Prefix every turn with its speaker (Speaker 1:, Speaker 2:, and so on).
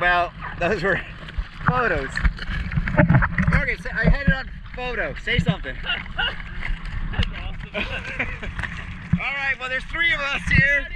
Speaker 1: Well, those were photos. Morgan, say, I had it on photo. Say something.
Speaker 2: That's awesome.
Speaker 1: All right, well, there's three of us here.